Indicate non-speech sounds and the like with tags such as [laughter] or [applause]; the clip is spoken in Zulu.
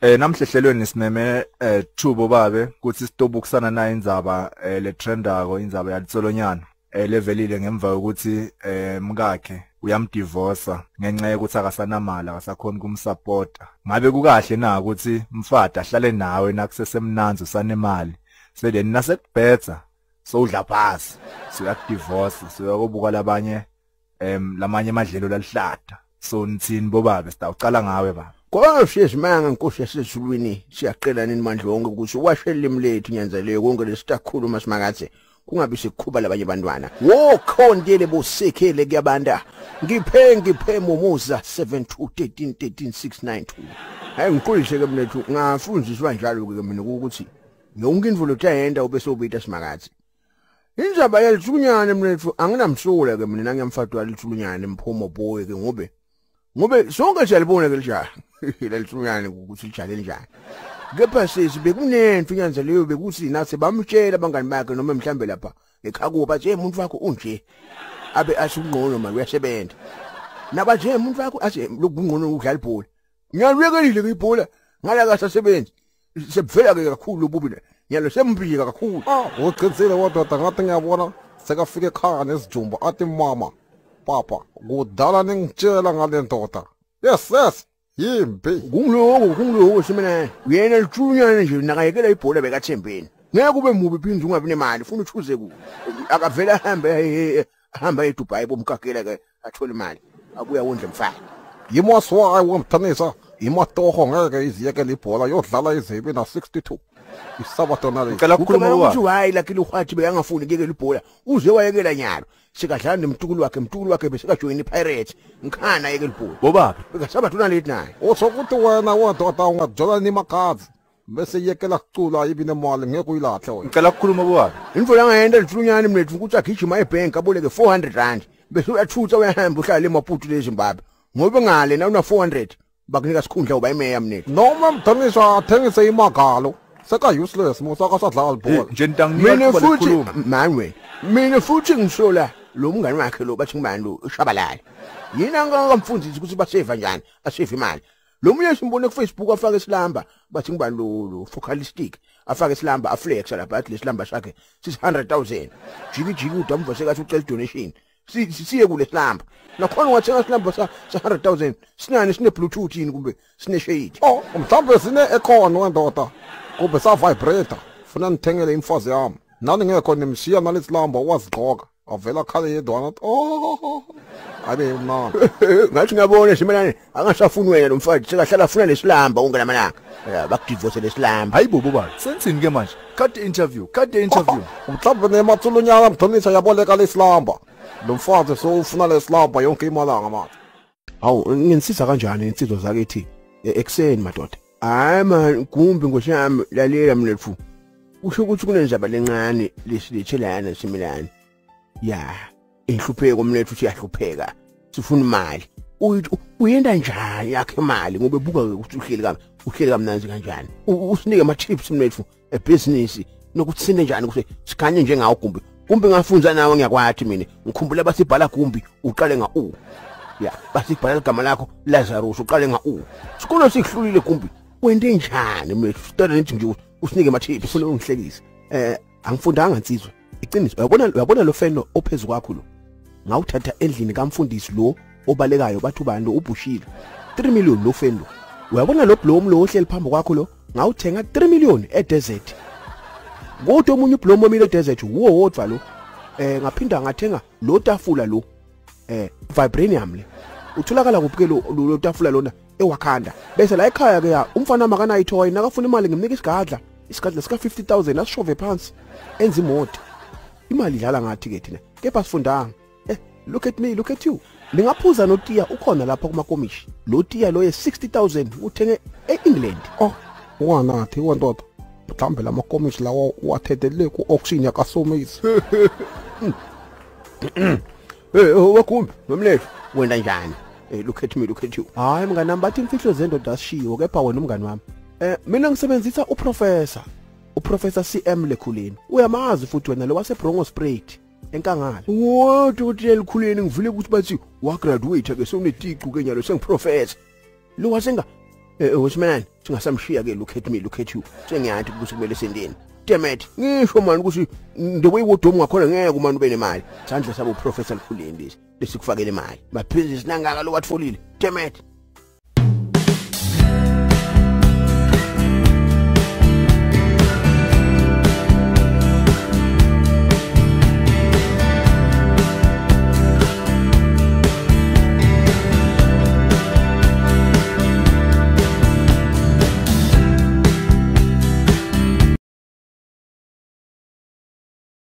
Eh namhlehlelweni sineme eh Thubo babe kuthi sitobukisana nayo indzaba eh le trendako indzaba yalitsolonyana eh levelile ngemva kokuthi eh mkakhe uyamdivorce ngenxa yokuthi akasanamali akasakhona kumsupporta ngabe kukahle na ukuthi mfati ahlale nawe nakusesemnanzi usanemali sedeni nasekubhetha sowudla phasi siyakudivorce siyakubuka labanye em lamanye amadlelo lalihlada so nithini bobabe? Sitawucala ngawe baba. Kwashe isimanga inkosi yasezulwini siyaqela nini mandla wonke ukuthi washela imlethu nyanzeleyo konke lesitakhuluma simakathe kungabi sikhuba labanye abantwana. Wokhondele bosekhele kuyabanda? Ngiphe ngiphe mumuza 7213136992 hayi ngiqulise ke mlethu ngafundziswa njalo ke mina ukuthi yonke indvo lotayenda ube sobita simakathe indzaba yalithunyane mlethu anginamsula ke mina ngiyamfati walithunyane mphumo boy ke ngobe ngobe sonke siyalibona ke lijaha [laughs] lalithunyane ukuthi lijale njani. Kepha sisi bekunento inyanza leyo bekuthi nathi bamtshela abangani bakhe noma mhlambe lapha ekhakuba bathi umuntu wakho unje. Abe asungqono manje uyasebenza nabaje umuntu wakho athi lokungqono udlala ibhola. Ngiyalwekelile ke ibhola ngala kasasebenzi sebuvela ke kakhulu ububi nyalo sembika kakhulu. Ah, uqinisile wadoda ngathi ngiyabona sekafika ekhaya nesijumba athi mama papa kudala ningitshela ngale ndoda. Yes yes. 也不，公作我工作我什么呢？原来是中央人就那个一个人跑来别个前兵，那个被木被病中啊被你买的，风的出事过，那个回了还没还没独白，我们搞给那个出了买的，啊不要问怎么办？一毛说啊，我他那说，一毛多好二个一给你跑了，要砸了一随便拿 sixty two。你啥不到那里？我根本就爱了，给你花几百万，付你给给你跑了。我说我也给他。Sikadlala nemtukulu wakhe mtukulu wakhe besikajoyina iPirates ngikhana yekela ibhola bobabe bekasabathuna late naye usokuthi wena wadoda ungajola nimakhadzi bese yekela kucula ibi nemali ngeke uyilahle wena. Ngicela ukukhuluma bobabe Indvo langayenda lithunyane mnethu ukuthi agijima ebank aboleke 400 rand bese uyathutha uyahamba uhlala emaputu leZimbabwe ngoba ngale na una 400 bakunika sikhundla uba imeya mnethu. Noma mthanisa athengise imagalo seka-useless musakasadlala libhola nje ntanginika mina futhi manwe mina futhi ngisola lo mngani wakhe lo bathi ngibani lo? Ushabalala. Yina ngamfundisi ukuthi baseva njani? Aseva imali. Lo munye simbone ku Facebook afaka isilamba bathi ngibani lo lo focalistic afaka isilamba aflex lapha athi lesilamba sakhe sis 100000 jiki jiki udamva sekathi ucela donation Si- si- siye kule silamba. Nakhona ungathenga isilamba sa sa 100000 sinani sine bluetooth yini kumbe sine shade? Oh mhlawumbe sine-econ wendoda kumbe savibrata funa nithengele imfazi yami. Nani ngekho nimshiya nalesilamba wazigqoka avela khale yedwana athi oh abe mnandi ngathi ngiyabona simelane angasafuni wena lo mfati sekahlala afuna lesilamba unge lamalanga ya bakudivorce lesilamba hayi bo bobabe sensini ke manje cut the interview cut the interview. mhlawumbe nemathulunyana mdonisa yaboleka lesilamba lo mfazi sowufuna lesilamba yonke imalanga manje hawu nginisiza kanjani insizwa zakithi e- ekuseni madoda hayi man kumbi ngoshami lalela mlethu usho ukuthi kunenzaba lencane lesiletshelana simelane ya inhlupheko mlethu siyahlupheka sifuna imali. Uyithi uyenda njani yakhe imali? Ngoba buka ukuthi uhleli kami uhleli kamnanzi kanjani? U- usinike ama tips mlethu ebusiness nokuthi sine njani ukuthi sikhanye njengawo kumbi kumbi ngafunza nawe ngiyakwathi mina. Ngikhumbula basibhala kumbi uqale nga u. Ya basibhala igama lakho Lazarus uqale nga u. Sikolo sihlulile kumbi wende njani mlethu sithatha nithi nje usinike ama tips ufuna ungihlekisa eh angifundanga insizwe iqiniso uyabona uyabona lo feno ophezulu kwakho lo? Ngawuthatha endlini kamfundisi lo obalekayo bathi ubani lo? Ubushile. 3 million lo feno. Uyabona lo blom lo ohleli phambi kwakho lo? Ngawuthenga 3 million edesert. Kodwa omunye ublom omile edesert uwo wodwa lo. Eh ngaphinda ngathenga lo tafula lo eh vibranium le. Utholakala kuphi ke lo lo tafula lona? Ewakhanda bese la ekhaya ke umfana makana itoy nakafuna imali ngimnika isigadla isigadla sika 50000 asishove phansi. Enza imoto. Imali idlala ngathi ke thina kepha sifundanga. Eh look at me look at you. Ningaphuza notiya ukhona lapha kumakomishi. Lo tiya lo ye 60000 uthenge eEngland. Oh wanathi wendoda mhlawumbe lamakomishi lawa wathethelele ku-auction yakasomisi [laughs] eh wakumbi nomlethu wenda njani? Eh look at me look at you. Hayi mngani wami bathi imfihlo zendoda asishiwo kepha wena umngani wami. Eh mina ngisebenzisa uprofessor uprofessor CM Lekhuleni. Uyamazi futhi wena lo wasebrongo sprayed enkangala. What? Ukuthi elikhuleni ngivule ukuthi bathi wa graduate ke sewuneticu ke nyalo sengiprofessor lo wasenga eh wesimanani singasamshiya ke look at me look at you. Sengiyathi ukuthi kumele sendeni demet ngisho manje ukuthi the way wodomu ngakhona ngeke umani ube nemali. Sandla sabo professor Khulindi lesikufakele imali. Mabhizinisi nangaka lokatfolile demet